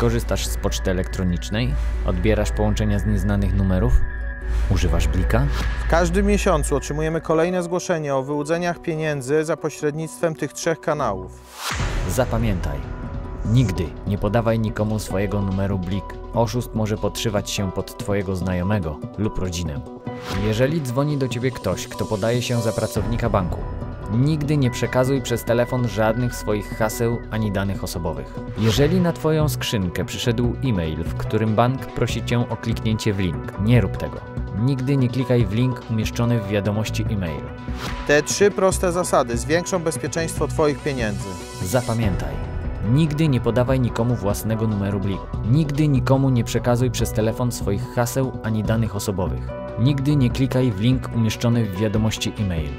Korzystasz z poczty elektronicznej? Odbierasz połączenia z nieznanych numerów? Używasz blika? W każdym miesiącu otrzymujemy kolejne zgłoszenie o wyłudzeniach pieniędzy za pośrednictwem tych trzech kanałów. Zapamiętaj. Nigdy nie podawaj nikomu swojego numeru blik. Oszust może podszywać się pod twojego znajomego lub rodzinę. Jeżeli dzwoni do ciebie ktoś, kto podaje się za pracownika banku, nigdy nie przekazuj przez telefon żadnych swoich haseł ani danych osobowych. Jeżeli na twoją skrzynkę przyszedł e-mail, w którym bank prosi cię o kliknięcie w link, nie rób tego. Nigdy nie klikaj w link umieszczony w wiadomości e-mail. Te trzy proste zasady zwiększą bezpieczeństwo Twoich pieniędzy. Zapamiętaj. Nigdy nie podawaj nikomu własnego numeru blik. Nigdy nikomu nie przekazuj przez telefon swoich haseł ani danych osobowych. Nigdy nie klikaj w link umieszczony w wiadomości e-mail.